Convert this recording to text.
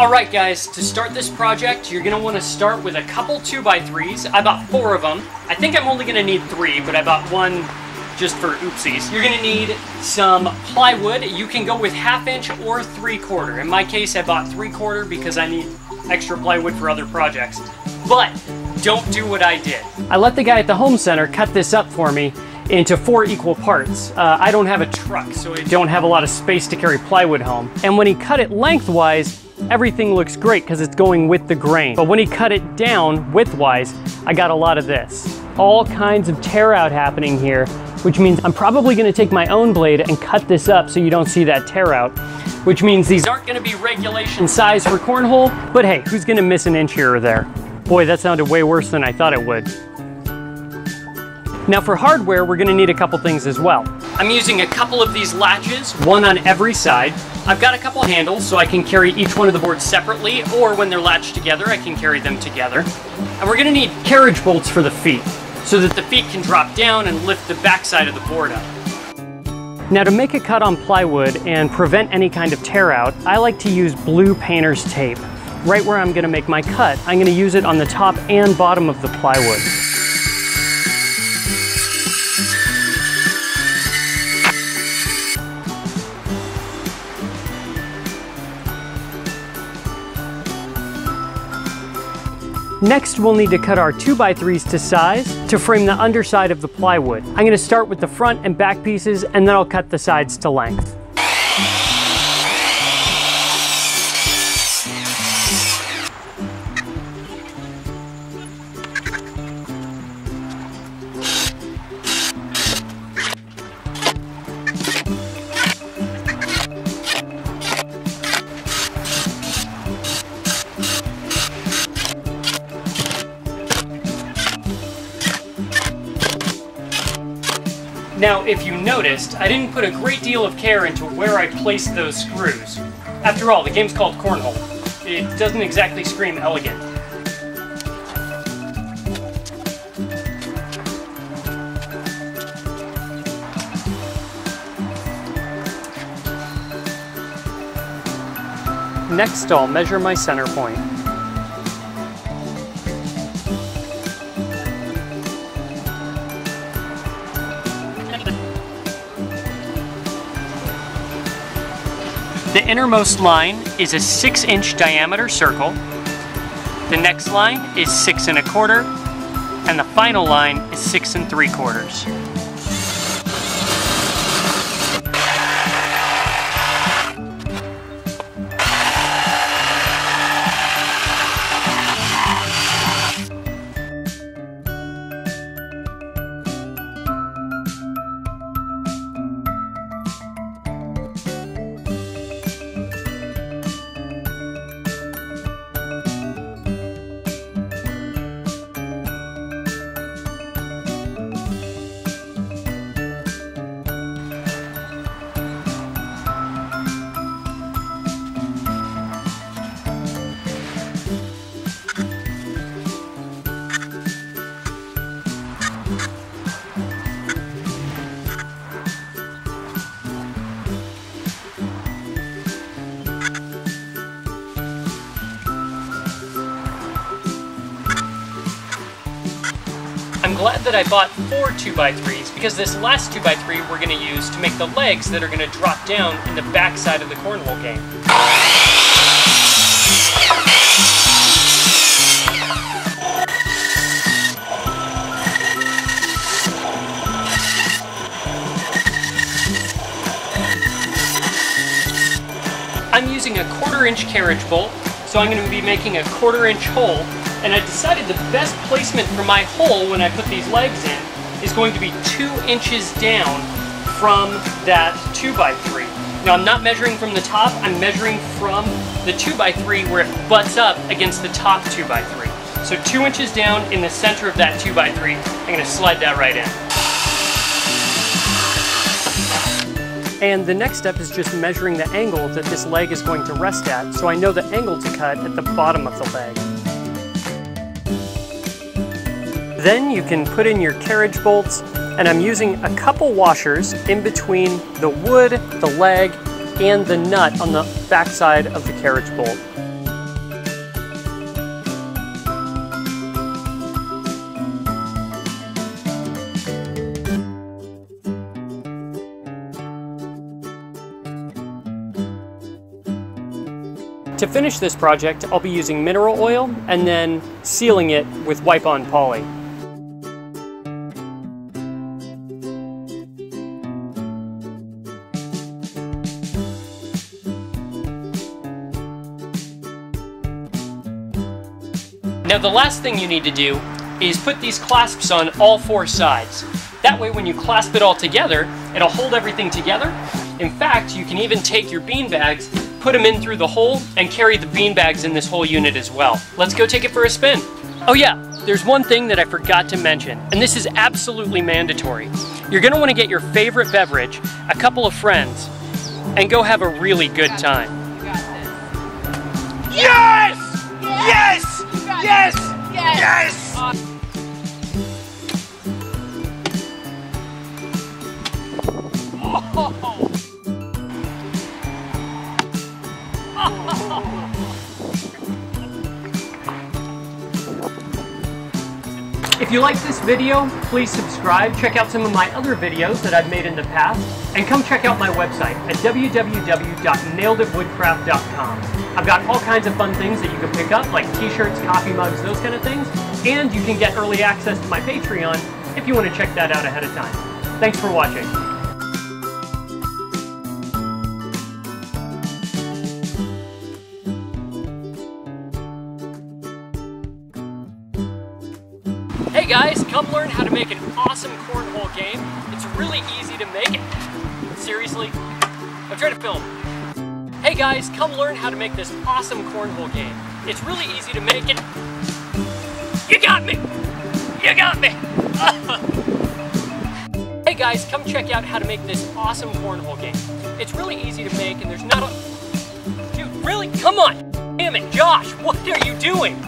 Alright guys, to start this project, you're going to want to start with a couple 2x3s. I bought four of them. I think I'm only going to need three, but I bought one just for oopsies. You're going to need some plywood. You can go with half inch or three quarter. In my case, I bought three quarter because I need extra plywood for other projects. But don't do what I did. I let the guy at the home center cut this up for me into four equal parts. Uh, I don't have a truck, so I don't have a lot of space to carry plywood home. And when he cut it lengthwise, everything looks great because it's going with the grain. But when he cut it down widthwise, I got a lot of this. All kinds of tear out happening here, which means I'm probably gonna take my own blade and cut this up so you don't see that tear out, which means these aren't gonna be regulation size for cornhole, but hey, who's gonna miss an inch here or there? Boy, that sounded way worse than I thought it would. Now for hardware, we're gonna need a couple things as well. I'm using a couple of these latches, one on every side. I've got a couple handles so I can carry each one of the boards separately, or when they're latched together, I can carry them together. And we're gonna need carriage bolts for the feet, so that the feet can drop down and lift the backside of the board up. Now to make a cut on plywood and prevent any kind of tear out, I like to use blue painter's tape. Right where I'm gonna make my cut, I'm gonna use it on the top and bottom of the plywood. Next, we'll need to cut our 2x3s to size to frame the underside of the plywood. I'm gonna start with the front and back pieces, and then I'll cut the sides to length. Now, if you noticed, I didn't put a great deal of care into where I placed those screws. After all, the game's called Cornhole. It doesn't exactly scream elegant. Next, I'll measure my center point. The innermost line is a six inch diameter circle. The next line is six and a quarter, and the final line is six and three quarters. I'm glad that I bought four 2x3s because this last 2x3 we're going to use to make the legs that are going to drop down in the backside of the cornhole game. I'm using a quarter inch carriage bolt, so I'm going to be making a quarter inch hole and I decided the best placement for my hole when I put these legs in is going to be two inches down from that 2x3. Now I'm not measuring from the top, I'm measuring from the 2x3 where it butts up against the top 2x3. So two inches down in the center of that 2x3, I'm going to slide that right in. And the next step is just measuring the angle that this leg is going to rest at, so I know the angle to cut at the bottom of the leg. Then you can put in your carriage bolts, and I'm using a couple washers in between the wood, the leg, and the nut on the backside of the carriage bolt. To finish this project, I'll be using mineral oil and then sealing it with wipe-on poly. Now the last thing you need to do is put these clasps on all four sides. That way when you clasp it all together, it'll hold everything together. In fact, you can even take your bean bags put them in through the hole, and carry the bean bags in this whole unit as well. Let's go take it for a spin. Oh yeah, there's one thing that I forgot to mention, and this is absolutely mandatory. You're gonna wanna get your favorite beverage, a couple of friends, and go have a really good time. Yes! Yes! Yes! Yes! yes! Oh. If you like this video, please subscribe, check out some of my other videos that I've made in the past, and come check out my website at www.naileditwoodcraft.com. I've got all kinds of fun things that you can pick up, like t-shirts, coffee mugs, those kind of things, and you can get early access to my Patreon if you want to check that out ahead of time. Thanks for watching. Hey guys, come learn how to make an awesome cornhole game. It's really easy to make it. Seriously, I'm trying to film. Hey guys, come learn how to make this awesome cornhole game. It's really easy to make it. You got me! You got me! hey guys, come check out how to make this awesome cornhole game. It's really easy to make and there's not a... Dude, really? Come on! Damn it, Josh, what are you doing?